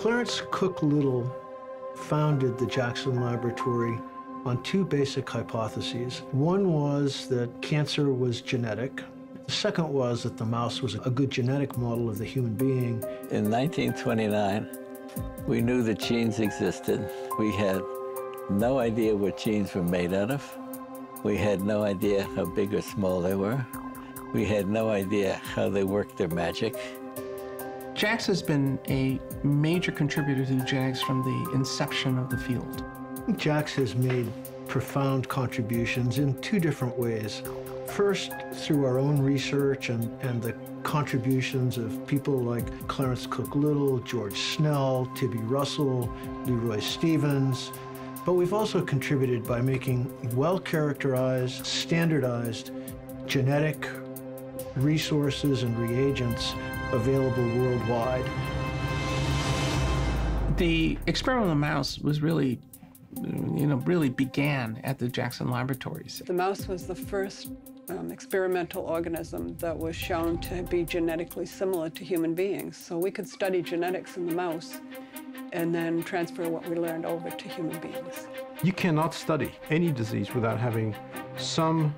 Clarence Cook Little founded the Jackson Laboratory on two basic hypotheses. One was that cancer was genetic. The second was that the mouse was a good genetic model of the human being. In 1929, we knew that genes existed. We had no idea what genes were made out of. We had no idea how big or small they were. We had no idea how they worked their magic. JAX has been a major contributor to genetics from the inception of the field. JAX has made profound contributions in two different ways. First, through our own research and, and the contributions of people like Clarence Cook Little, George Snell, Tibby Russell, Leroy Stevens. But we've also contributed by making well-characterized, standardized genetic resources and reagents available worldwide. The experimental mouse was really, you know, really began at the Jackson Laboratories. The mouse was the first um, experimental organism that was shown to be genetically similar to human beings. So we could study genetics in the mouse and then transfer what we learned over to human beings. You cannot study any disease without having some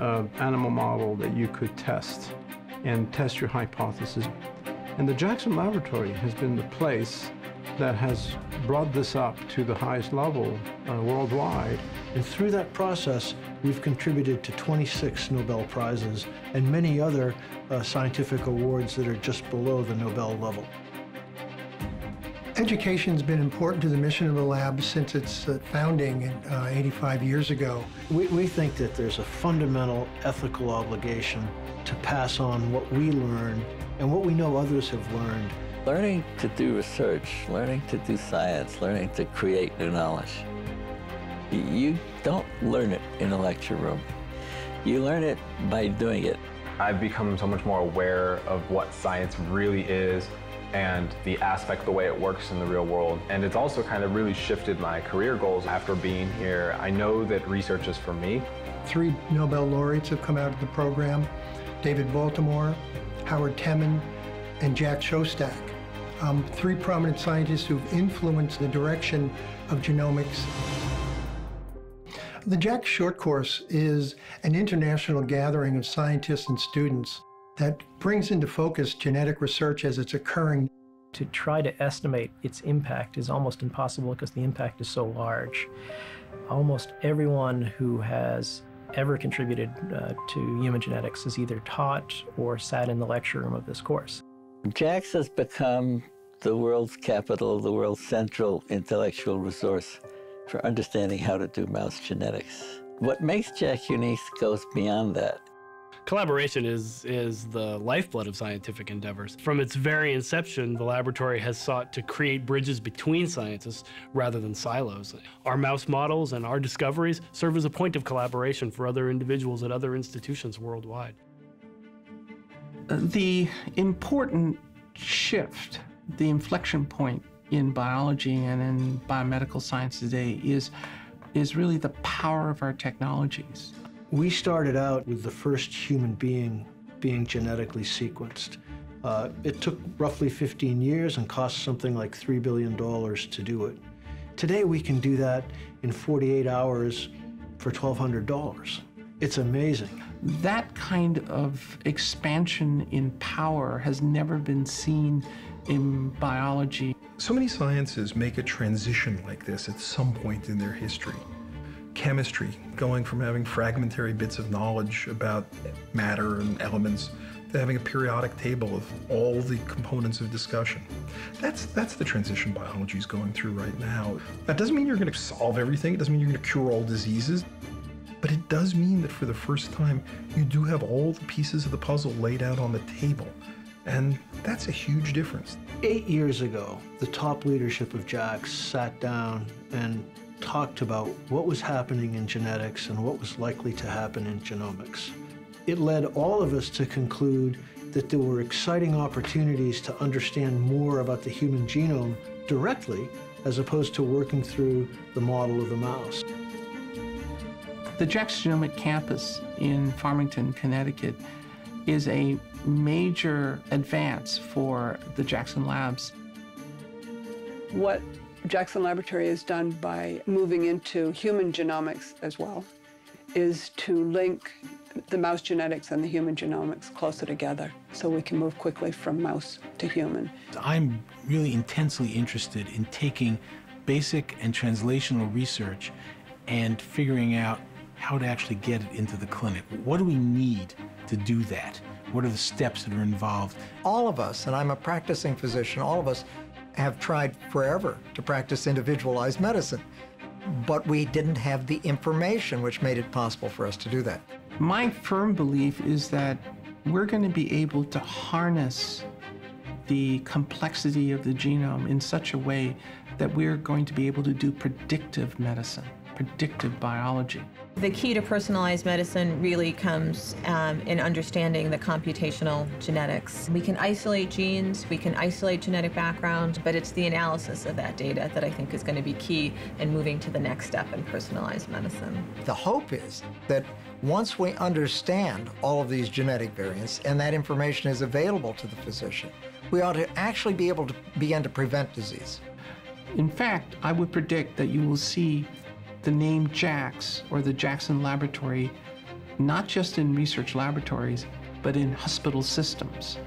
animal model that you could test and test your hypothesis. And the Jackson Laboratory has been the place that has brought this up to the highest level uh, worldwide. And through that process, we've contributed to 26 Nobel Prizes and many other uh, scientific awards that are just below the Nobel level. Education's been important to the mission of the lab since its uh, founding uh, 85 years ago. We, we think that there's a fundamental ethical obligation to pass on what we learn and what we know others have learned. Learning to do research, learning to do science, learning to create new knowledge. You don't learn it in a lecture room. You learn it by doing it. I've become so much more aware of what science really is and the aspect, the way it works in the real world. And it's also kind of really shifted my career goals after being here. I know that research is for me. Three Nobel laureates have come out of the program. David Baltimore, Howard Temin, and Jack Szostak. Um, three prominent scientists who've influenced the direction of genomics. The JAX Short Course is an international gathering of scientists and students that brings into focus genetic research as it's occurring. To try to estimate its impact is almost impossible because the impact is so large. Almost everyone who has ever contributed uh, to human genetics has either taught or sat in the lecture room of this course. JAX has become the world's capital, the world's central intellectual resource for understanding how to do mouse genetics. What makes JAX unique goes beyond that. Collaboration is, is the lifeblood of scientific endeavors. From its very inception, the laboratory has sought to create bridges between scientists rather than silos. Our mouse models and our discoveries serve as a point of collaboration for other individuals at other institutions worldwide. The important shift, the inflection point in biology and in biomedical science today is, is really the power of our technologies. We started out with the first human being being genetically sequenced. Uh, it took roughly 15 years and cost something like $3 billion to do it. Today we can do that in 48 hours for $1,200. It's amazing. That kind of expansion in power has never been seen in biology. So many sciences make a transition like this at some point in their history chemistry, going from having fragmentary bits of knowledge about matter and elements to having a periodic table of all the components of discussion. That's, that's the transition biology is going through right now. That doesn't mean you're going to solve everything. It doesn't mean you're going to cure all diseases. But it does mean that for the first time, you do have all the pieces of the puzzle laid out on the table. And that's a huge difference. Eight years ago, the top leadership of JAX sat down and talked about what was happening in genetics and what was likely to happen in genomics. It led all of us to conclude that there were exciting opportunities to understand more about the human genome directly as opposed to working through the model of the mouse. The JAX Genomic Campus in Farmington, Connecticut is a major advance for the Jackson Labs. What Jackson Laboratory has done by moving into human genomics as well is to link the mouse genetics and the human genomics closer together so we can move quickly from mouse to human. I'm really intensely interested in taking basic and translational research and figuring out how to actually get it into the clinic. What do we need to do that? What are the steps that are involved? All of us, and I'm a practicing physician, all of us have tried forever to practice individualized medicine, but we didn't have the information which made it possible for us to do that. My firm belief is that we're going to be able to harness the complexity of the genome in such a way that we're going to be able to do predictive medicine, predictive biology. The key to personalized medicine really comes um, in understanding the computational genetics. We can isolate genes, we can isolate genetic background, but it's the analysis of that data that I think is going to be key in moving to the next step in personalized medicine. The hope is that once we understand all of these genetic variants and that information is available to the physician, we ought to actually be able to begin to prevent disease. In fact, I would predict that you will see the name JAX or the Jackson Laboratory not just in research laboratories, but in hospital systems,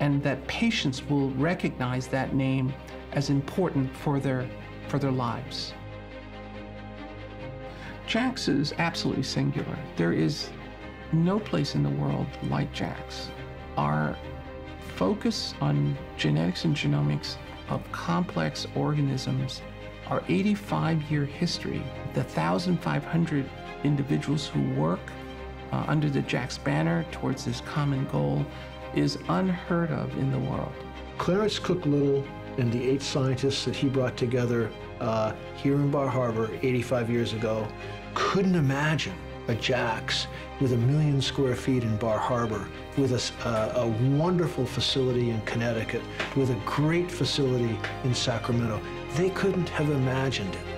and that patients will recognize that name as important for their, for their lives. JAX is absolutely singular. There is no place in the world like JAX. Our focus on genetics and genomics of complex organisms, our 85-year history, the 1,500 individuals who work uh, under the JAX banner towards this common goal is unheard of in the world. Clarence Cook Little and the eight scientists that he brought together uh, here in Bar Harbor 85 years ago couldn't imagine a JAX with a million square feet in Bar Harbor, with a, uh, a, wonderful facility in Connecticut, with a great facility in Sacramento. They couldn't have imagined it.